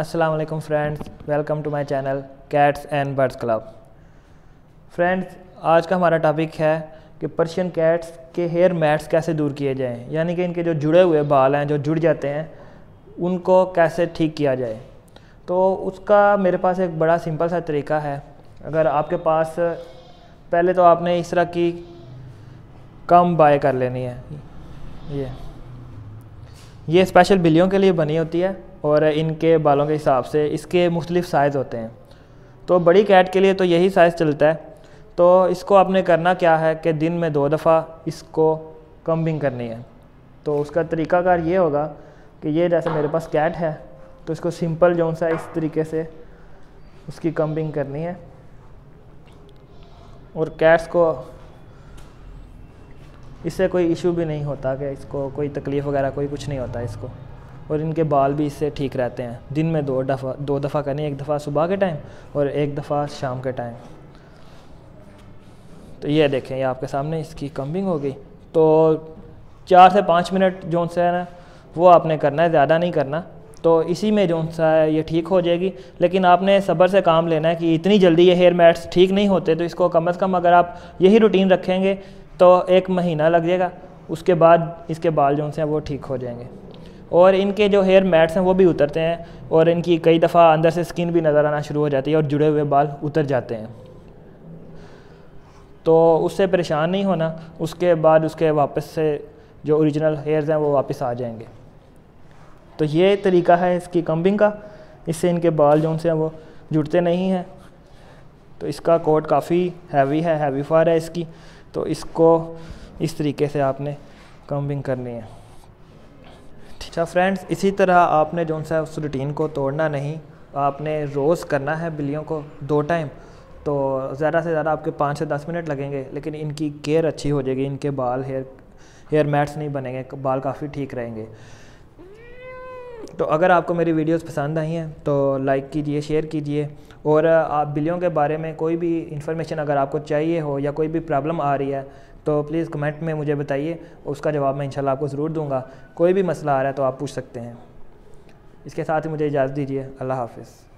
السلام علیکم friends welcome to my channel cats and birds club friends آج کا ہمارا ٹاپک ہے کہ پرشین کیٹس کے ہیئر میٹس کیسے دور کیے جائیں۔ یعنی کہ ان کے جو جڑے ہوئے بال ہیں، جو جڑ جاتے ہیں، ان کو کیسے ٹھیک کیا جائے۔ تو اس کا میرے پاس ایک بڑا سمپل سا طریقہ ہے۔ اگر آپ کے پاس، پہلے تو آپ نے اس طرح کی کم بائے کر لینی ہے۔ یہ یہ اسپیشل بلیوں کے لیے بنی ہوتی ہے۔ اور ان کے بالوں کے حساب سے اس کے مختلف سائز ہوتے ہیں۔ تو بڑی کیٹ کے لیے تو یہی سائز چلتا ہے۔ تو اس کو آپ نے کرنا کیا ہے کہ دن میں دو دفعہ اس کو کمبنگ کرنی ہے۔ تو اس کا طریقہ کار یہ ہوگا کہ یہ جیسے میرے پاس کیٹ ہے، تو اس کو سمپل جو سا اس طریقے سے اس کی کمبنگ کرنی ہے۔ اور کیٹس کو اس سے کوئی ایشو بھی نہیں ہوتا کہ اس کو کوئی تکلیف وغیرہ کوئی کچھ نہیں ہوتا اس کو۔ اور ان کے بال بھی اس سے ٹھیک رہتے ہیں۔ دن میں دو دفعہ دو دفعہ کرنی ایک دفعہ صبح کے ٹائم اور ایک دفعہ شام کے ٹائم۔ تو یہ دیکھیں، یہ آپ کے سامنے اس کی کمبنگ ہو گئی تو چار سے پانچ منٹ جو سا ہے نا، وہ آپ نے کرنا ہے، زیادہ نہیں کرنا۔ تو اسی میں جو سا ہے، یہ ٹھیک ہو جائے گی۔ لیکن آپ نے صبر سے کام لینا ہے کہ اتنی جلدی یہ ہیئر میٹس ٹھیک نہیں ہوتے، تو اس کو کم از کم اگر آپ یہی روٹین رکھیں گے تو ایک مہینہ لگ جائے گا۔ اس کے بعد اس کے بال جو سے ہیں، وہ ٹھیک ہو جائیں گے۔ اور ان کے جو ہیئر میٹس ہیں وہ بھی اترتے ہیں اور ان کی کئی دفعہ اندر سے سکن بھی نظر آنا شروع ہو جاتی ہے اور جڑے ہوئے بال اتر جاتے ہیں۔ تو اس سے پریشان نہیں ہونا، اس کے بعد اس کے واپس سے جو اوریجنل ہیئرز ہیں وہ واپس آ جائیں گے۔ تو یہ طریقہ ہے اس کی کمبنگ کا۔ اس سے ان کے بال جو ان سے ہیں وہ جڑتے نہیں ہیں۔ تو اس کا کوٹ کافی ہیوی ہے ہیوی فار ہے اس کی۔ تو اس کو اس طریقے سے آپ نے کمبنگ کرنی ہے۔ اچھا فرینڈز اسی طرح آپ نے جو سا اس روٹین کو توڑنا نہیں، آپ نے روز کرنا ہے بلیوں کو دو ٹائم تو زیادہ سے زیادہ آپ کے پانچ سے دس منٹ لگیں گے، لیکن ان کی کیئر اچھی ہو جائے گی، ان کے بال ہیئر ہیئر میٹس نہیں بنیں گے، بال کافی ٹھیک رہیں گے۔ تو اگر آپ کو میری ویڈیوز پسند آئی ہیں، تو لائک کیجیے شیئر کیجیے، اور آپ بلیوں کے بارے میں کوئی بھی انفارمیشن اگر آپ کو چاہیے ہو یا کوئی بھی پرابلم آ رہی ہے تو پلیز کمنٹ میں مجھے بتائیے، اس کا جواب میں انشاءاللہ آپ کو ضرور دوں گا۔ کوئی بھی مسئلہ آ رہا ہے تو آپ پوچھ سکتے ہیں۔ اس کے ساتھ ہی مجھے اجازت دیجیے۔ اللہ حافظ۔